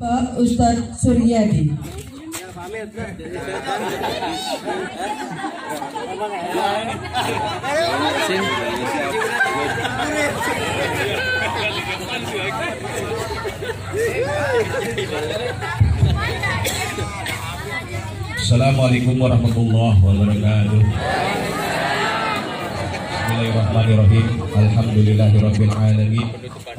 Pak Ustadz Suryadi. Assalamualaikum warahmatullahi wabarakatuh. Bismillahirrahmanirrahim. Alhamdulillahirabbil alamin.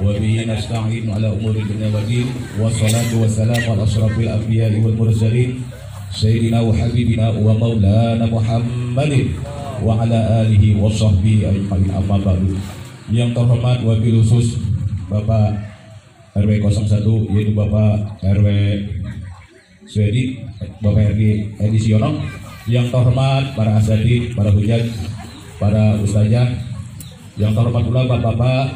Wa bihi nasta'in ala umuri dunya wa din. Wassalatu wassalamu ala asyrafil anbiya'i wal mursalin. Sayyidina wa habibina wa maulana Muhammadin wa ala alihi wa sahbihi ajma'in amma ba'du. Yang terhormat wabil khusus Bapak RW 01 yaitu Bapak RW Swedi, Bapak RD Edi Siono, yang terhormat para asatid, para hujat, para ustazah, yang terhormat pula bapak-bapak,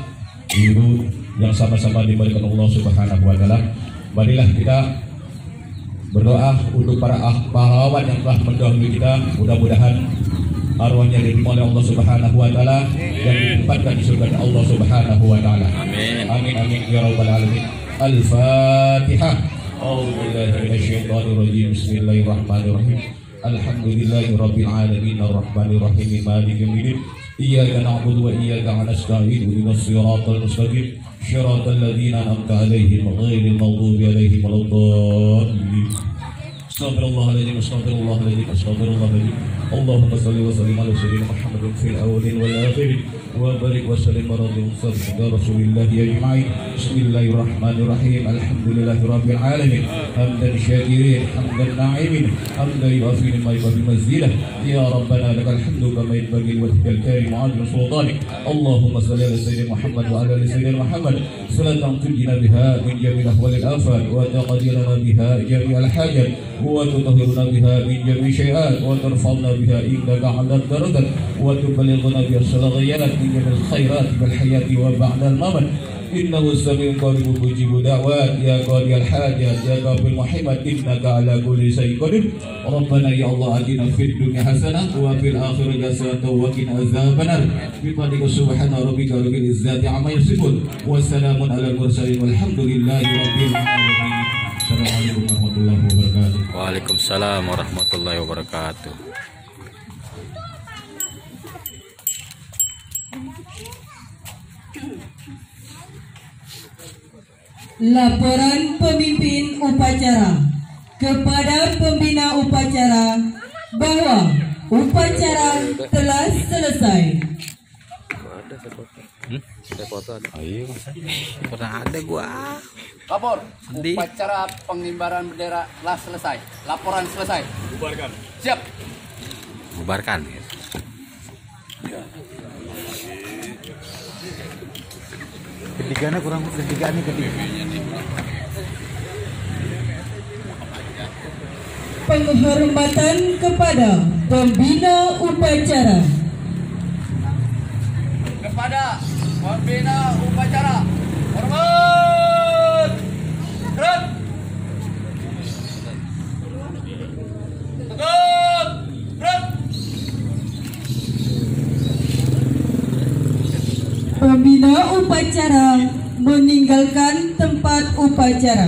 ibu yang sama-sama diberikan Allah Subhanahu wa taala. Marilah kita berdoa untuk para ah, pahlawan yang telah mendahului kita. Mudah-mudahan arwahnya diterima oleh Allah Subhanahu wa taala dan ditempatkan di surga Allah Subhanahu wa taala. Amin. Amin amin ya rabbal alamin. Al-Fatihah. أعوذ بالله من الشيطان الرجيم بسم الله الرحمن الرحيم الحمد لله رب العالمين الرحمن الرحيم مالك الدين. إياك نعبد وإياك نستعين. إلى الصراط المستقيم. صراط الذين أنعمت عليهم غير المغضوب عليهم ولا الضالين. استغفر الله العظيم استغفر الله العظيم استغفر الله العظيم اللهم صل وسلم على سيدنا محمد في الأولين والآخرين. وبارك وسلم ورضي وسلم على رسول الله أجمعين. بسم الله الرحمن الرحيم. الحمد لله رب العالمين. حمدا شاكرين حمدا ناعمين حمدا يوافي ما يوافي مزيده يا ربنا لك الحمد كما ينبغي لوجهك الكريم وعظم سلطانك. اللهم صل على سيدنا محمد وعلى آل سيدنا محمد. صلاة تنجينا بها من جميع الاحوال الآفات وتقضي بها جميع الحاجات. وتطهرنا بها من جميع الشيئات وترفعنا بها انك على الدرجات وتبلغنا بها الصلاغيات من جميع الخيرات في الحياة وبعد الممات. إنه السميع قريب مجيب دعوات يا قاضي الحاجات يا قاضي المحمد إنك على كل شيء قدير. ربنا يا الله آتنا في الدنيا حسنة وفي الآخرة حسنة وقنا عذاب النار. بفضلك سبحان ربك رب العزة عما يصفون. وسلام على المرسلين والحمد لله رب العالمين. السلام عليكم. Waalaikumsalam warahmatullahi wabarakatuh. Laporan pemimpin upacara kepada pembina upacara bahwa upacara telah selesai. Ayo, pernah ada gua. Lapor, Di- upacara pengibaran bendera telah selesai. Laporan selesai. Bubarkan. Siap. Bubarkan. ketiganya kurang ketiga nih ketiga Penghormatan kepada pembina upacara. Kepada pembina upacara. Hormat. Gerak. Tegap. Gerak. Pembina upacara meninggalkan tempat upacara.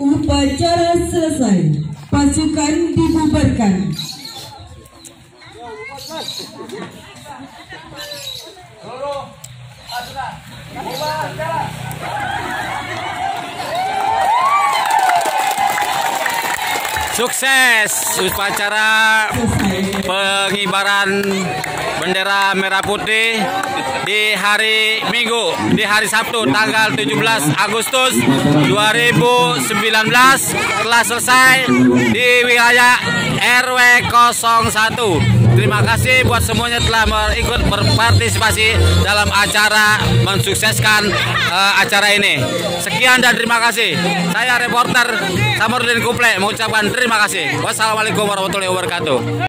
Upacara selesai. Pasukan dibubarkan. Seluruh. Upacara. Sukses upacara pengibaran bendera merah putih di hari Minggu, di hari Sabtu tanggal 17 Agustus 2019 telah selesai di wilayah RW 01. Terima kasih buat semuanya telah ikut berpartisipasi dalam acara mensukseskan eh, acara ini. Sekian dan terima kasih. Saya reporter Samardin Kuple mengucapkan terima kasih. Wassalamualaikum warahmatullahi wabarakatuh.